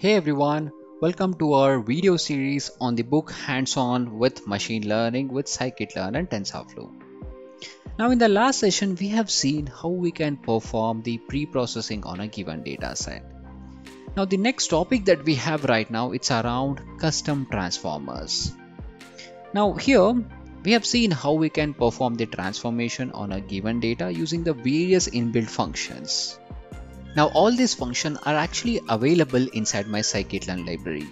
Hey everyone, welcome to our video series on the book Hands-on with Machine Learning with Scikit-learn and TensorFlow. Now in the last session, we have seen how we can perform the pre-processing on a given data set. Now the next topic that we have right now, it's around custom transformers. Now here, we have seen how we can perform the transformation on a given data using the various inbuilt functions. Now all these functions are actually available inside my scikit-learn library.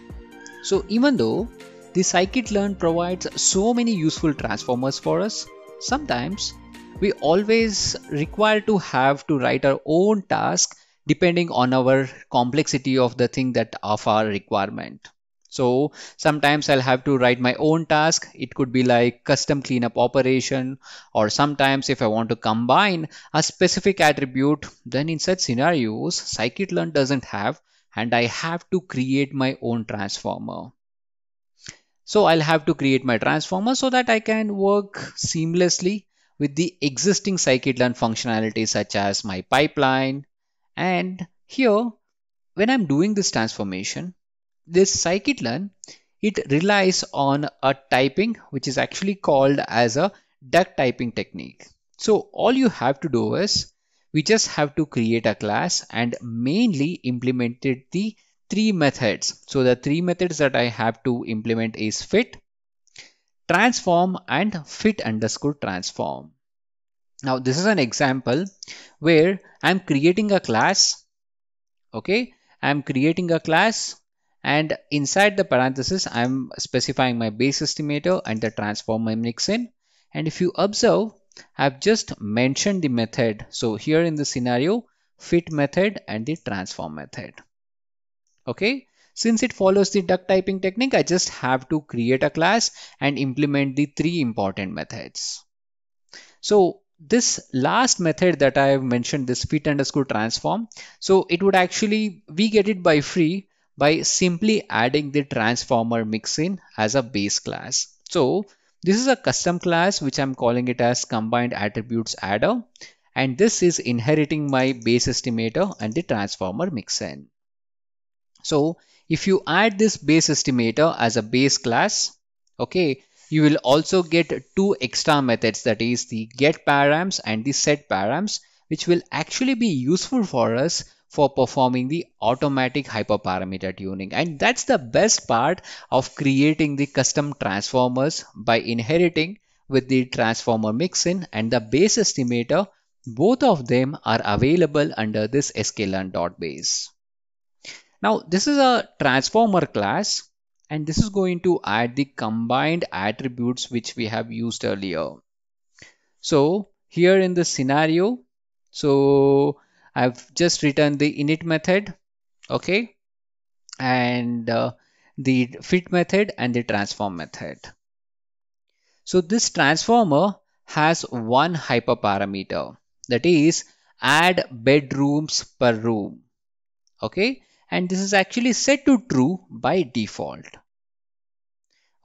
So even though the scikit-learn provides so many useful transformers for us, sometimes we always require to have to write our own task depending on our complexity of the thing that of our requirement. So sometimes I'll have to write my own task. It could be like custom cleanup operation, or sometimes if I want to combine a specific attribute, then in such scenarios, scikit-learn doesn't have, and I have to create my own transformer. So I'll have to create my transformer so that I can work seamlessly with the existing scikit-learn functionality such as my pipeline. And here, when I'm doing this transformation, this scikit-learn, it relies on a typing which is actually called as a duck typing technique. So all you have to do is we just have to create a class and mainly implemented the three methods. So the three methods that I have to implement is fit, transform and fit underscore transform. Now this is an example where I'm creating a class. Okay, I'm creating a class and inside the parenthesis I'm specifying my base estimator and the transformer mixin and if you observe I've just mentioned the method. So here in the scenario fit method and the transform method. Okay? Since it follows the duck typing technique I just have to create a class and implement the three important methods. So this last method that I have mentioned this fit underscore transform so it would actually we get it by free by simply adding the transformer mixin as a base class. So this is a custom class which I'm calling it as combined attributes adder and this is inheriting my base estimator and the transformer mixin. So if you add this base estimator as a base class, okay, you will also get two extra methods that is the get params and the set params which will actually be useful for us for performing the automatic hyperparameter tuning. And that's the best part of creating the custom transformers by inheriting with the transformer mixin and the base estimator. Both of them are available under this sklearn.base. Now this is a transformer class and this is going to add the combined attributes which we have used earlier. So here in the scenario, so I've just written the init method, okay, and uh, the fit method and the transform method. So this transformer has one hyperparameter that is add bedrooms per room, okay, and this is actually set to true by default.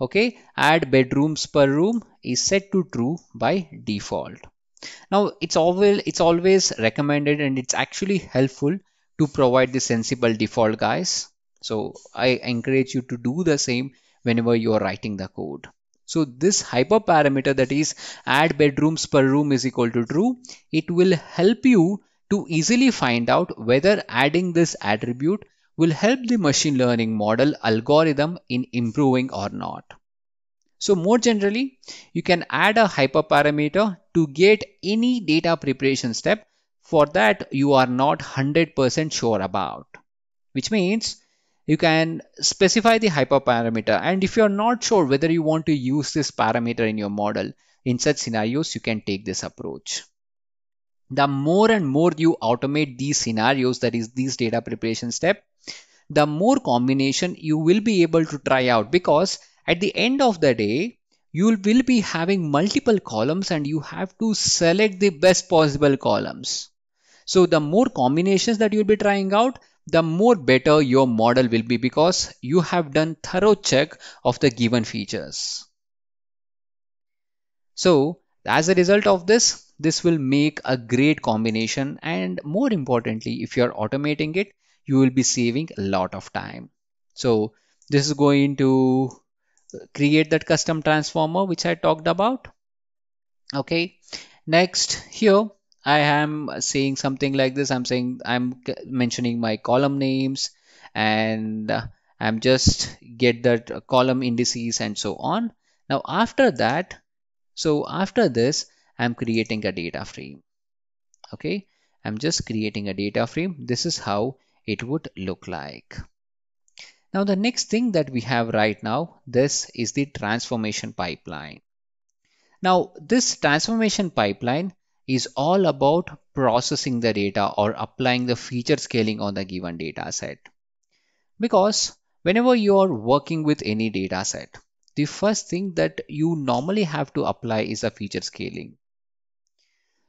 Okay, add bedrooms per room is set to true by default. Now it's always it's always recommended and it's actually helpful to provide the sensible default guys. So I encourage you to do the same whenever you are writing the code. So this hyperparameter that is add bedrooms per room is equal to true. It will help you to easily find out whether adding this attribute will help the machine learning model algorithm in improving or not. So more generally, you can add a hyperparameter to get any data preparation step for that you are not 100% sure about, which means you can specify the hyperparameter. And if you're not sure whether you want to use this parameter in your model, in such scenarios, you can take this approach. The more and more you automate these scenarios, that is these data preparation step, the more combination you will be able to try out because at the end of the day, you will be having multiple columns and you have to select the best possible columns. So the more combinations that you'll be trying out, the more better your model will be because you have done thorough check of the given features. So as a result of this, this will make a great combination and more importantly, if you're automating it, you will be saving a lot of time so this is going to create that custom transformer which I talked about. Okay. Next here I am saying something like this. I'm saying I'm mentioning my column names and I'm just get that column indices and so on. Now after that so after this I'm creating a data frame. Okay. I'm just creating a data frame. This is how it would look like now the next thing that we have right now this is the transformation pipeline. Now this transformation pipeline is all about processing the data or applying the feature scaling on the given data set. Because whenever you are working with any data set the first thing that you normally have to apply is a feature scaling.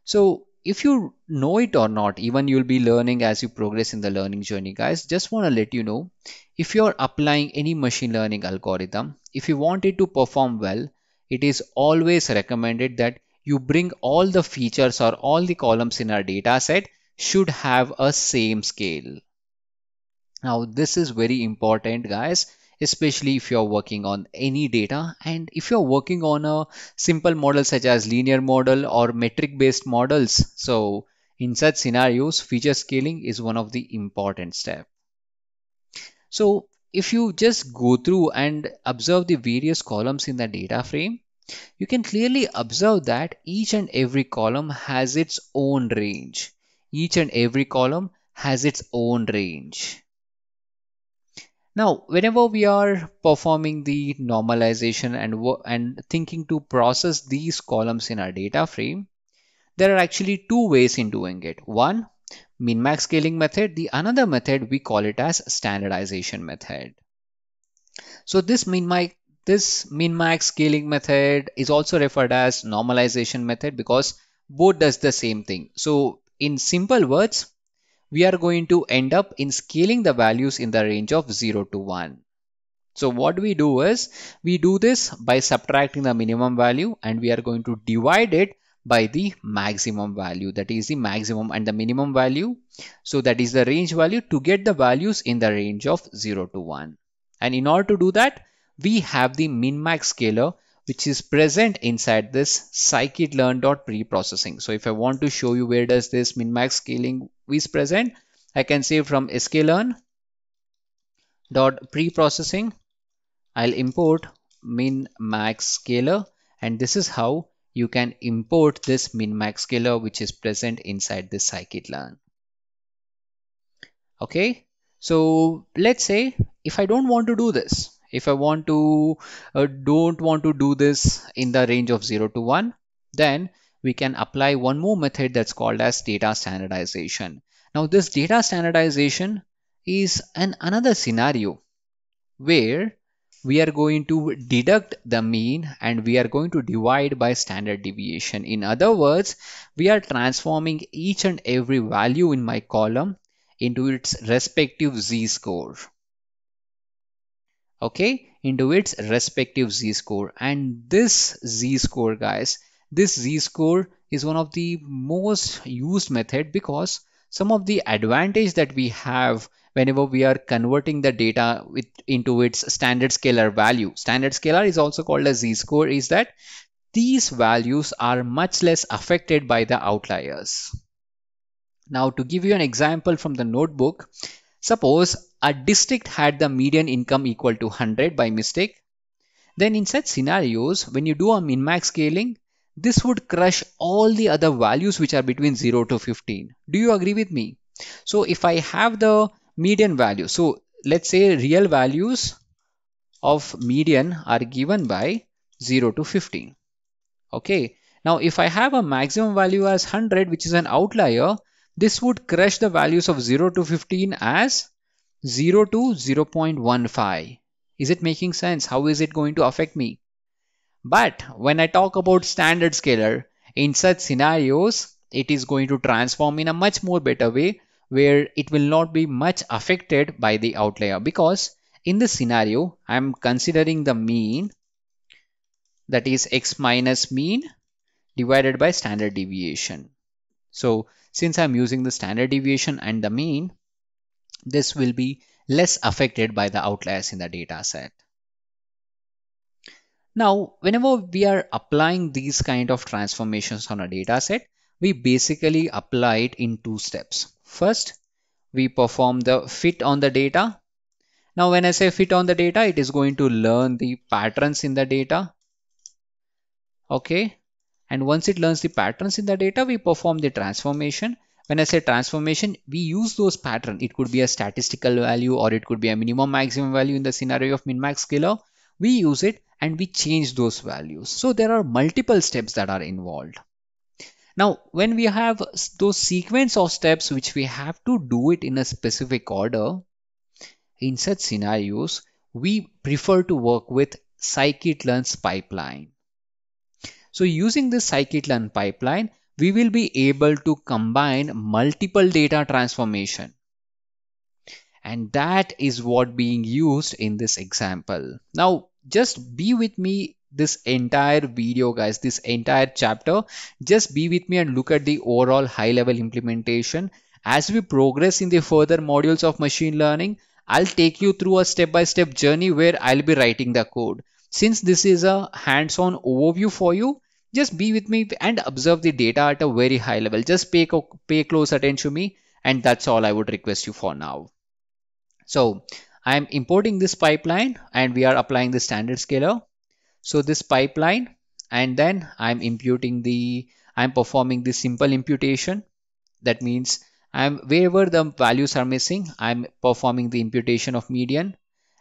So if you know it or not, even you'll be learning as you progress in the learning journey, guys. Just want to let you know if you're applying any machine learning algorithm, if you want it to perform well, it is always recommended that you bring all the features or all the columns in our data set should have a same scale. Now, this is very important, guys especially if you're working on any data. And if you're working on a simple model such as linear model or metric based models so in such scenarios feature scaling is one of the important step so if you just go through and observe the various columns in the data frame you can clearly observe that each and every column has its own range. Each and every column has its own range now, whenever we are performing the normalization and, and thinking to process these columns in our data frame, there are actually two ways in doing it. One, min-max scaling method. The another method, we call it as standardization method. So this min-max this min-max scaling method is also referred as normalization method because both does the same thing. So in simple words, we are going to end up in scaling the values in the range of 0 to 1. So what we do is we do this by subtracting the minimum value and we are going to divide it by the maximum value that is the maximum and the minimum value. So that is the range value to get the values in the range of 0 to 1. And in order to do that, we have the min-max scaler which is present inside this scikit-learn.preprocessing. So if I want to show you where does this min-max scaling is present, I can say from sklearn dot preprocessing, I'll import min-max scaler and this is how you can import this min-max scaler which is present inside this scikit-learn. Okay, so let's say if I don't want to do this, if I want to uh, don't want to do this in the range of 0 to 1 then we can apply one more method that's called as data standardization. Now this data standardization is an another scenario where we are going to deduct the mean and we are going to divide by standard deviation. In other words, we are transforming each and every value in my column into its respective z-score okay into its respective z-score. And this z-score guys this z-score is one of the most used method because some of the advantage that we have whenever we are converting the data with, into its standard scaler value. Standard scaler is also called a z-score is that these values are much less affected by the outliers. Now to give you an example from the notebook suppose a district had the median income equal to 100 by mistake, then in such scenarios, when you do a min-max scaling, this would crush all the other values which are between 0 to 15. Do you agree with me? So if I have the median value, so let's say real values of median are given by 0 to 15. Okay. Now if I have a maximum value as 100 which is an outlier, this would crush the values of 0 to 15 as 0 to 0.15. Is it making sense? How is it going to affect me? But when I talk about standard scaler, in such scenarios, it is going to transform in a much more better way where it will not be much affected by the outlier because in this scenario, I'm considering the mean that is x minus mean divided by standard deviation. So since I'm using the standard deviation and the mean, this will be less affected by the outliers in the data set. Now, whenever we are applying these kind of transformations on a data set, we basically apply it in two steps. First, we perform the fit on the data. Now, when I say fit on the data, it is going to learn the patterns in the data. Okay. And once it learns the patterns in the data, we perform the transformation. When I say transformation, we use those pattern. It could be a statistical value or it could be a minimum maximum value in the scenario of min-max scaler. We use it and we change those values. So there are multiple steps that are involved. Now, when we have those sequence of steps which we have to do it in a specific order, in such scenarios, we prefer to work with scikit-learn's pipeline. So using this scikit-learn pipeline, we will be able to combine multiple data transformation. And that is what being used in this example. Now, just be with me this entire video guys this entire chapter just be with me and look at the overall high level implementation as we progress in the further modules of machine learning I'll take you through a step-by-step -step journey where I'll be writing the code since this is a hands-on overview for you just be with me and observe the data at a very high level just pay, pay close attention to me and that's all I would request you for now so I'm importing this pipeline and we are applying the standard scaler so this pipeline and then I'm imputing the, I'm performing the simple imputation. That means I'm wherever the values are missing, I'm performing the imputation of median.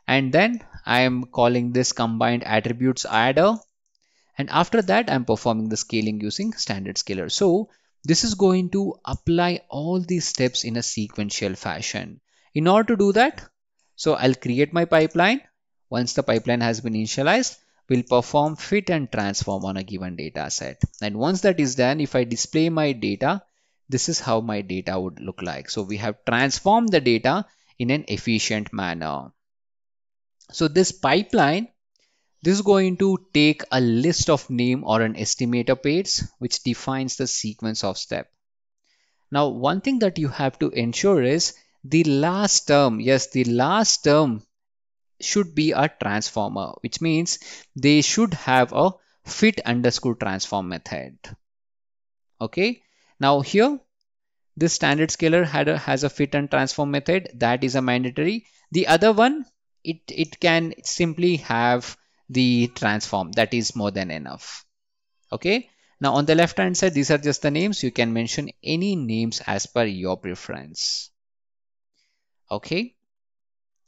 And then I'm calling this combined attributes adder. And after that, I'm performing the scaling using standard scaler. So this is going to apply all these steps in a sequential fashion. In order to do that, so I'll create my pipeline. Once the pipeline has been initialized, we'll perform fit and transform on a given data set. And once that is done, if I display my data, this is how my data would look like. So we have transformed the data in an efficient manner. So this pipeline, this is going to take a list of name or an estimator pairs, which defines the sequence of step. Now, one thing that you have to ensure is the last term. Yes, the last term should be a transformer, which means they should have a fit underscore transform method. Okay, now here this standard scaler had a, has a fit and transform method that is a mandatory. The other one, it, it can simply have the transform that is more than enough. Okay, now on the left hand side, these are just the names. You can mention any names as per your preference. Okay,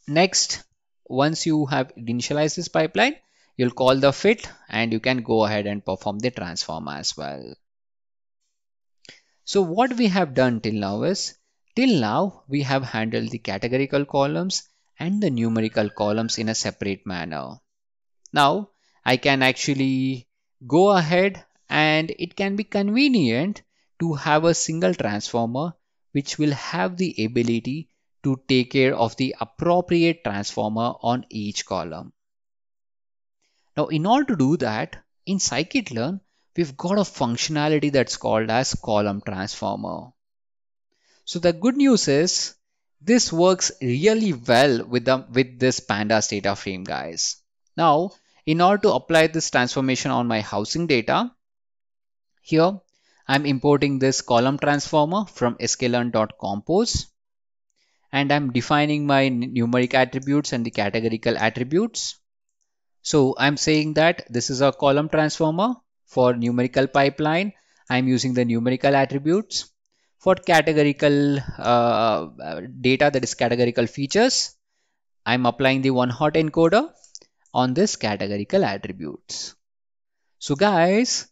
next once you have initialized this pipeline, you'll call the fit and you can go ahead and perform the transform as well. So what we have done till now is, till now we have handled the categorical columns and the numerical columns in a separate manner. Now I can actually go ahead and it can be convenient to have a single transformer which will have the ability to take care of the appropriate transformer on each column. Now, in order to do that, in scikit-learn, we've got a functionality that's called as column transformer. So the good news is this works really well with, the, with this pandas data frame, guys. Now, in order to apply this transformation on my housing data, here I'm importing this column transformer from sklearn.compose and I'm defining my numeric attributes and the categorical attributes. So I'm saying that this is a column transformer for numerical pipeline. I'm using the numerical attributes for categorical uh, data that is categorical features. I'm applying the one hot encoder on this categorical attributes. So guys,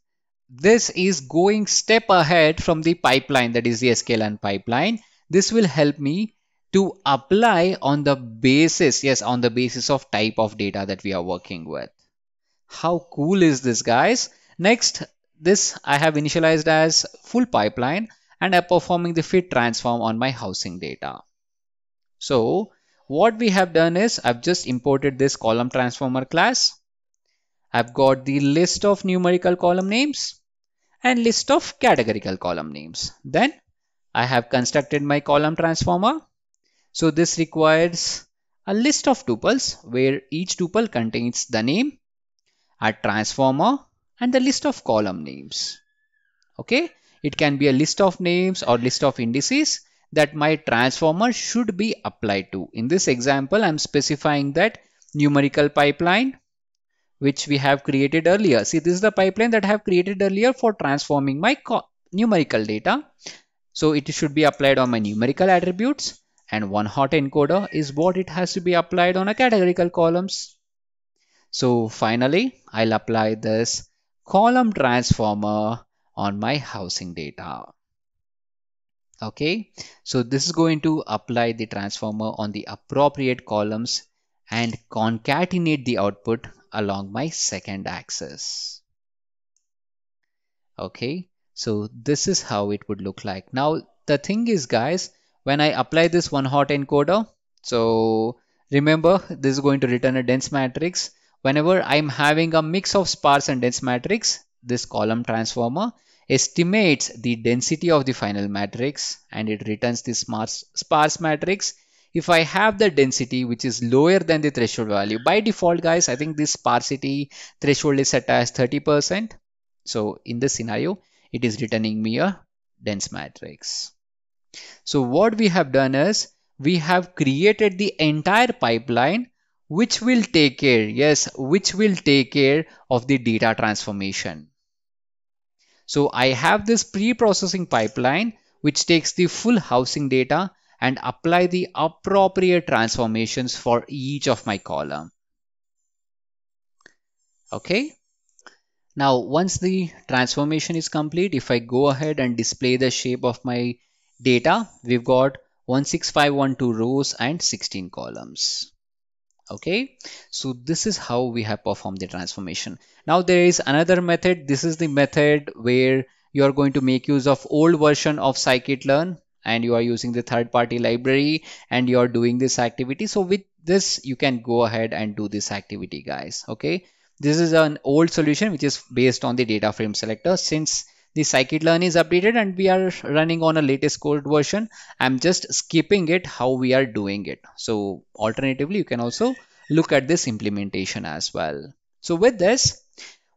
this is going step ahead from the pipeline that is the sklearn pipeline. This will help me to apply on the basis, yes, on the basis of type of data that we are working with. How cool is this guys? Next, this I have initialized as full pipeline and I'm performing the fit transform on my housing data. So what we have done is I've just imported this column transformer class. I've got the list of numerical column names and list of categorical column names. Then I have constructed my column transformer So this requires a list of tuples where each tuple contains the name, a transformer and the list of column names. Okay, it can be a list of names or list of indices that my transformer should be applied to. In this example, I'm specifying that numerical pipeline which we have created earlier. See, this is the pipeline that I have created earlier for transforming my numerical data. So it should be applied on my numerical attributes and one hot encoder is what it has to be applied on a categorical columns. So finally, I'll apply this column transformer on my housing data. Okay, so this is going to apply the transformer on the appropriate columns and concatenate the output along my second axis. Okay, so this is how it would look like. Now the thing is guys, when I apply this one hot encoder, so remember this is going to return a dense matrix Whenever I'm having a mix of sparse and dense matrix, this column transformer estimates the density of the final matrix and it returns the sparse matrix if I have the density which is lower than the threshold value. By default guys, I think this sparsity threshold is set as 30%. So in this scenario, it is returning me a dense matrix. So what we have done is we have created the entire pipeline which will take care, yes, which will take care of the data transformation. So I have this pre-processing pipeline which takes the full housing data and apply the appropriate transformations for each of my column. Okay. Now, once the transformation is complete, if I go ahead and display the shape of my data, we've got 16512 rows and 16 columns okay so this is how we have performed the transformation. Now there is another method. This is the method where you are going to make use of old version of scikit-learn and you are using the third-party library and you are doing this activity. So with this you can go ahead and do this activity guys. Okay this is an old solution which is based on the data frame selector. Since the scikit-learn is updated and we are running on a latest code version. I'm just skipping it how we are doing it. So alternatively you can also look at this implementation as well. So with this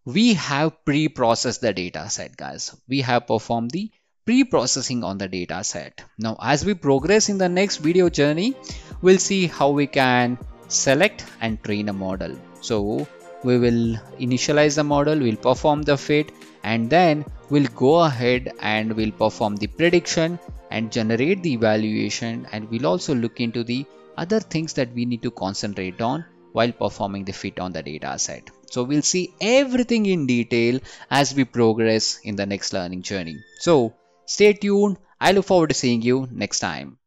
we have pre-processed the data set guys. We have performed the pre-processing on the data set. Now as we progress in the next video journey we'll see how we can select and train a model. So we will initialize the model we'll perform the fit and then we'll go ahead and we'll perform the prediction and generate the evaluation and we'll also look into the other things that we need to concentrate on while performing the fit on the data set. So we'll see everything in detail as we progress in the next learning journey. So stay tuned. I look forward to seeing you next time.